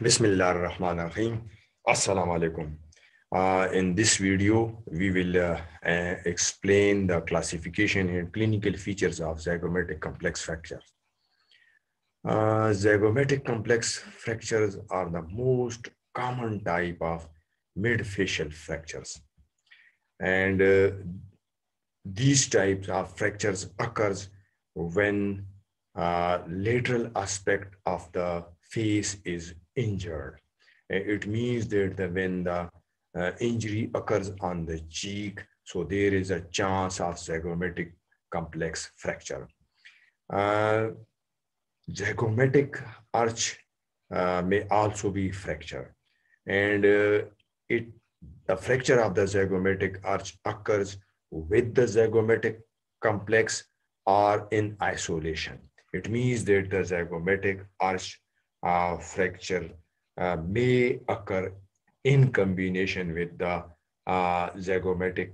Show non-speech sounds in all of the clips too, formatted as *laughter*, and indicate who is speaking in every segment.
Speaker 1: Bismillah ar-Rahman ar-Rahim. Assalamu alaikum. Uh, in this video, we will uh, uh, explain the classification and clinical features of zygomatic complex fractures. Uh, zygomatic complex fractures are the most common type of midfacial fractures. And uh, these types of fractures occurs when uh, lateral aspect of the face is injured. It means that the, when the uh, injury occurs on the cheek, so there is a chance of zygomatic complex fracture. Uh, zygomatic arch uh, may also be fractured. And uh, it, the fracture of the zygomatic arch occurs with the zygomatic complex or in isolation. It means that the zygomatic arch uh, fracture uh, may occur in combination with the uh, zygomatic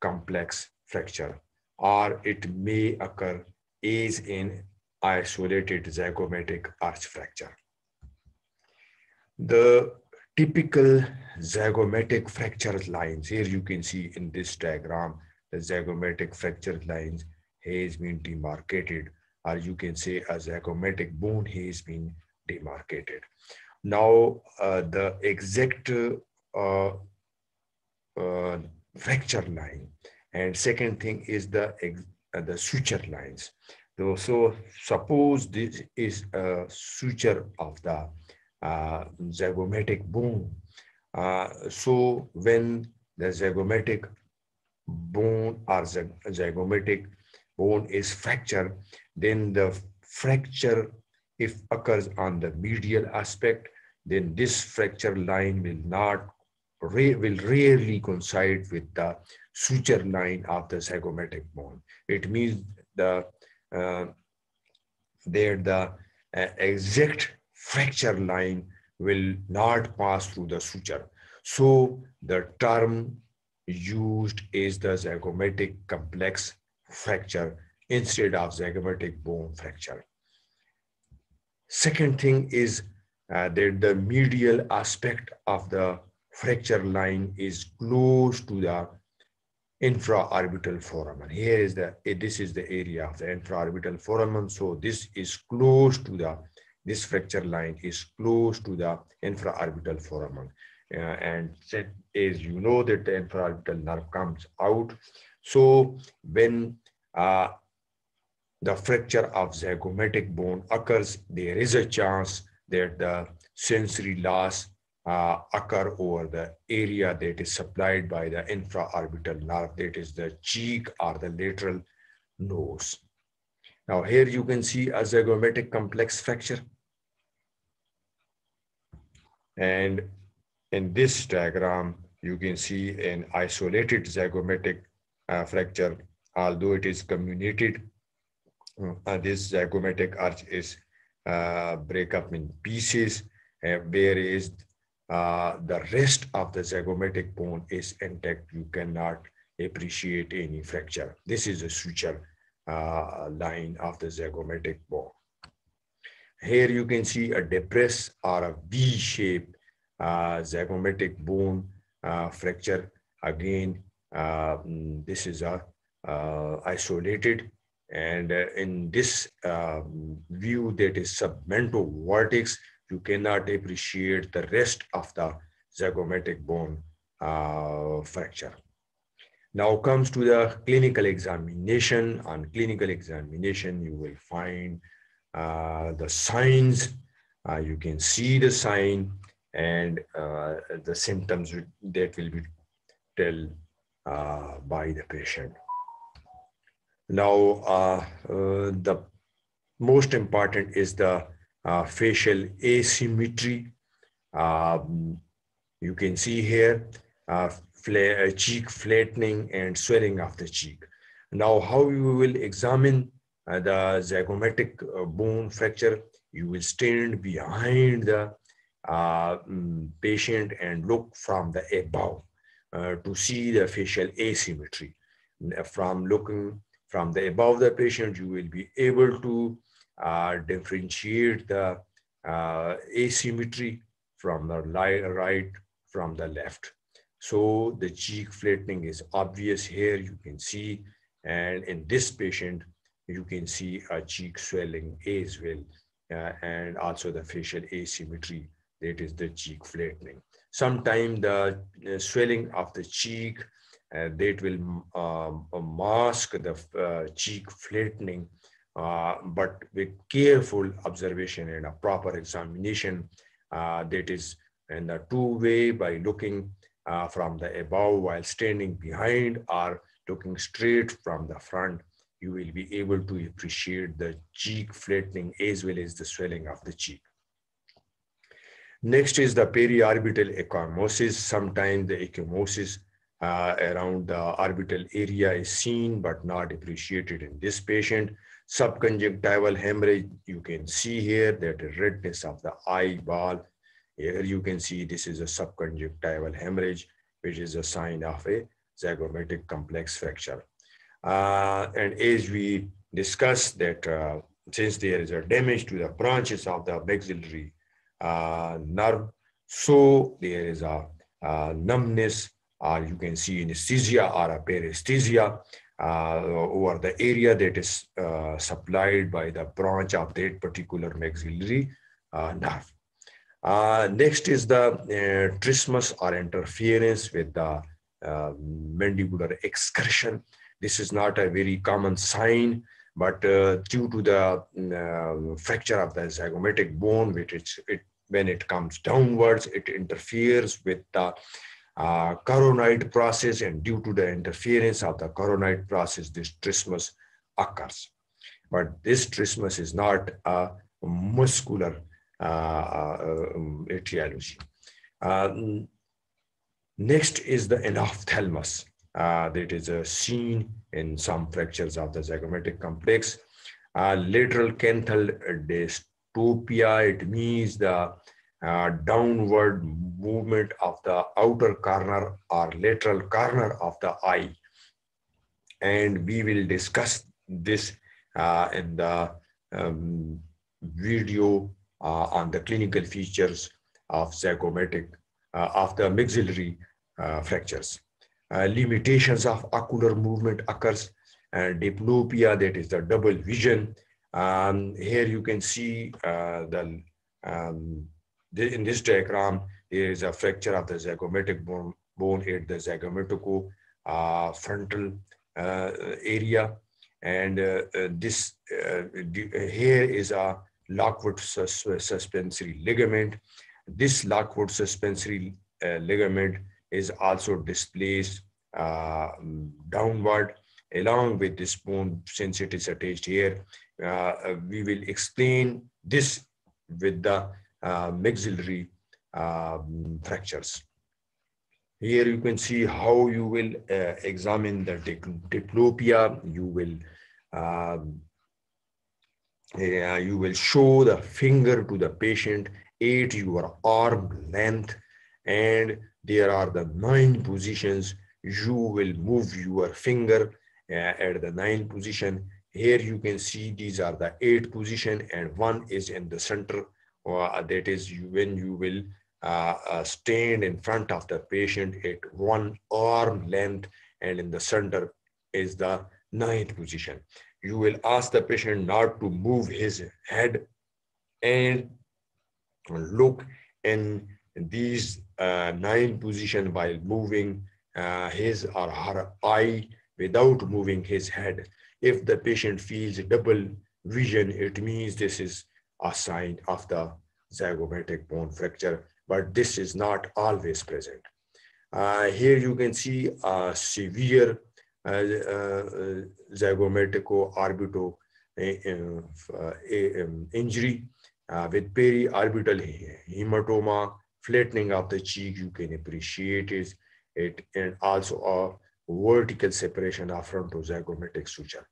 Speaker 1: complex fracture, or it may occur as in isolated zygomatic arch fracture. The typical zygomatic fracture lines, here you can see in this diagram, the zygomatic fracture lines has been demarcated, or you can say a zygomatic bone has been demarcated. Now, uh, the exact uh, uh, fracture line, and second thing is the uh, the suture lines. So, so, suppose this is a suture of the zygomatic bone. So, when the zygomatic bone or zygomatic bone is fractured, then the fracture if occurs on the medial aspect, then this fracture line will not will rarely coincide with the suture line of the zygomatic bone. It means the uh, there the uh, exact fracture line will not pass through the suture. So the term used is the zygomatic complex fracture instead of zygomatic bone fracture. Second thing is uh, that the medial aspect of the fracture line is close to the infraorbital foramen. Here is the, this is the area of the infraorbital foramen. So this is close to the, this fracture line is close to the infraorbital foramen. Uh, and as you know that the infraorbital nerve comes out. So when uh, the fracture of zygomatic bone occurs, there is a chance that the sensory loss uh, occur over the area that is supplied by the infraorbital nerve, that is the cheek or the lateral nose. Now here you can see a zygomatic complex fracture. And in this diagram, you can see an isolated zygomatic uh, fracture, although it is comminuted uh, this zygomatic arch is uh, break up in pieces, uh, whereas uh, the rest of the zygomatic bone is intact. You cannot appreciate any fracture. This is a suture uh, line of the zygomatic bone. Here you can see a depressed or a V-shaped uh, zygomatic bone fracture. Again, this is a isolated and uh, in this uh, view that is submental vertex, you cannot appreciate the rest of the zygomatic bone uh, fracture. Now comes to the clinical examination. On clinical examination, you will find uh, the signs. Uh, you can see the sign and uh, the symptoms that will be tell by the patient. Now, uh, uh, the most important is the uh, facial asymmetry. Um, you can see here cheek flattening and swelling of the cheek. Now, how you will examine uh, the zygomatic uh, bone fracture, you will stand behind the uh, patient and look from the above to see the facial asymmetry. From looking from the above the patient, you will be able to uh, differentiate the uh, asymmetry from the right, from the left. So the cheek flattening is obvious here, you can see. And in this patient, you can see a cheek swelling as well. Uh, and also the facial asymmetry, that is the cheek flattening. Sometimes the uh, swelling of the cheek, that will um, mask the uh, cheek flattening uh, but with careful observation and a proper examination, uh, that is in the two way by looking uh, from the above while standing behind or looking straight from the front, you will be able to appreciate the cheek flattening as well as the swelling of the cheek. Next is the periorbital ecchymosis. Sometimes the ecchymosis around the orbital area is seen but not appreciated in this patient subconjunctival hemorrhage, you can see here that redness of the eyeball. Here you can see this is a subconjunctival hemorrhage, which is a sign of a zygomatic complex fracture. Uh, and as we discussed that uh, since there is a damage to the branches of the maxillary uh, nerve, so there is a, a numbness, you can see anesthesia or a paresthesia uh, over the area that is uh, supplied by the branch of that particular maxillary uh, nerve. next is the trismus or interference with the mandibular excursion. This is not a very common sign, but uh, due to the uh, fracture of the zygomatic bone, which it, when it comes downwards, it interferes with the uh, coronoid process and due to the interference of the coronoid process, this trismus occurs. But this trismus is not a muscular uh, uh, um, etiology. Uh, next is the enophthalmos. Uh, that is uh, seen in some fractures of the zygomatic complex. lateral canthal dystopia, it means the uh, downward movement of the outer corner or lateral corner of the eye. And we will discuss this uh, in the um, video uh, on the clinical features of zygomatic, uh, of the maxillary uh, fractures. limitations of ocular movement occurs and diplopia, that is the double vision. Um, here you can see the um, in this diagram, there is a fracture of the zygomatic bone, bone at the zygomatico uh, frontal uh, area. And uh, uh this uh, here is a Lockwood sus suspensory ligament. This Lockwood suspensory uh, ligament is also displaced downward along with this bone since it is attached here. we will explain this with the maxillary um, fractures. Here you can see how you will uh, examine the diplopia. You will um, you will show the finger to the patient at your arm length and there are the nine positions you will move your finger uh, at the nine position here you can see these are the eight position and one is in the center uh, that is when you will uh, uh, stand in front of the patient at one arm length and in the center is the ninth position. You will ask the patient not to move his head and look in these uh, nine position while moving uh, his or her eye without moving his head. If the patient feels double vision, it means this is a sign of the zygomatic bone fracture, but this is not always present. Uh, here you can see a severe uh, uh, zygomatico-orbito uh, uh, um, injury uh, with periorbital hematoma, flattening of the cheek, you can appreciate it, it and also a vertical separation of frontozygomatic suture.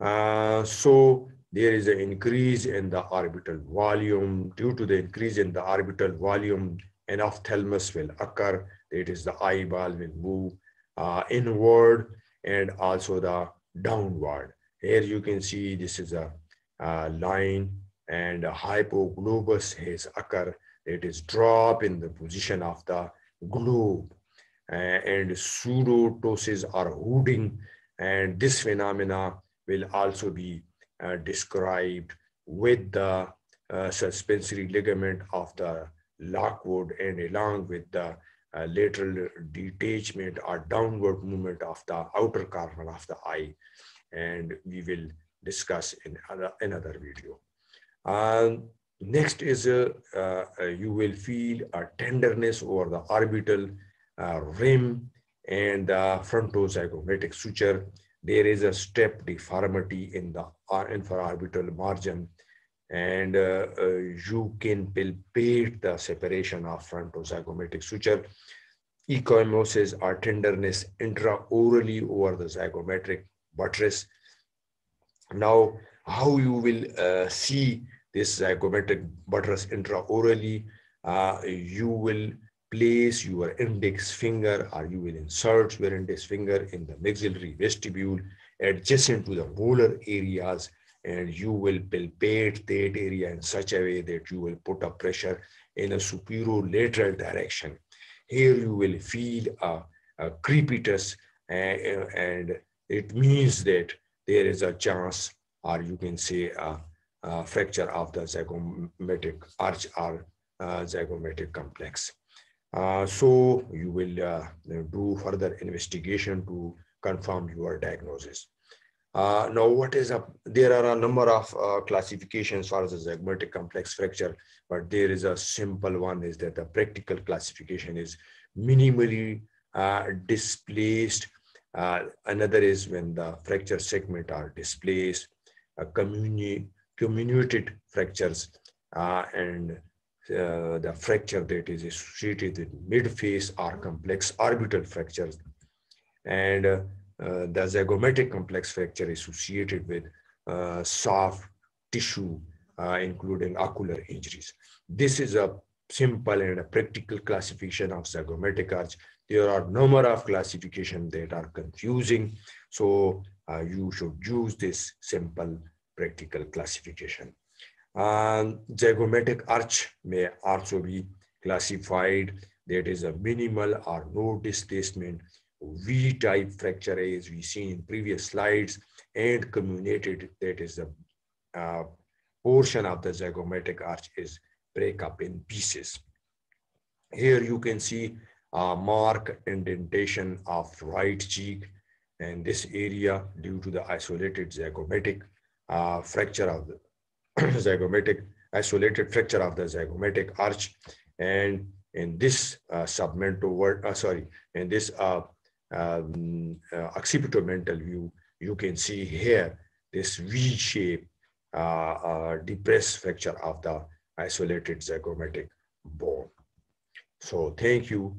Speaker 1: Uh, so there is an increase in the orbital volume. Due to the increase in the orbital volume, enophthalmos will occur. It is the eyeball will move uh, inward and also the downward. Here you can see this is a, a line and a hypoglobus has occur. it is drop in the position of the globe uh, and pseudoptosis are hooding and this phenomena will also be described with the uh, suspensory ligament of the Lockwood and along with the uh, lateral detachment or downward movement of the outer corner of the eye. And we will discuss in other, another video. Um, next is uh, uh, you will feel a tenderness over the orbital uh, rim and the frontozygomatic suture. There is a step deformity in the infraorbital margin and uh, uh, you can palpate the separation of frontozygomatic suture. Ecchymosis or tenderness intraorally over the zygomatic buttress. Now, how you will uh, see this zygomatic buttress intraorally, uh, you will place your index finger or you will insert your index finger in the maxillary vestibule adjacent to the molar areas and you will palpate that area in such a way that you will put a pressure in a superior lateral direction. Here you will feel a, a crepitus and, and it means that there is a chance or you can say a, a fracture of the zygomatic arch or uh, zygomatic complex. Uh, so you will uh, do further investigation to confirm your diagnosis. Uh, now, what is up? There are a number of uh, classifications for the zygomatic complex fracture, but there is a simple one is that the practical classification is minimally uh, displaced. Uh, another is when the fracture segment are displaced, uh, communi comminuted fractures, uh, the fracture that is associated with mid-face or complex orbital fractures. And uh, the zygomatic complex fracture associated with uh, soft tissue, uh, including ocular injuries. This is a simple and a practical classification of zygomatic arch. There are number of classification that are confusing. So uh, you should use this simple practical classification. Um, zygomatic arch may also be classified that is a minimal or no displacement V-type fracture as we seen in previous slides and comminuted that is the uh, portion of the zygomatic arch is break up in pieces. Here you can see a mark indentation of right cheek and this area due to the isolated zygomatic uh, fracture of the *clears throat* zygomatic isolated fracture of the zygomatic arch and in this uh, submental uh, sorry in this uh, um, uh, occipitomental view, you can see here this V-shape uh, uh, depressed fracture of the isolated zygomatic bone. So thank you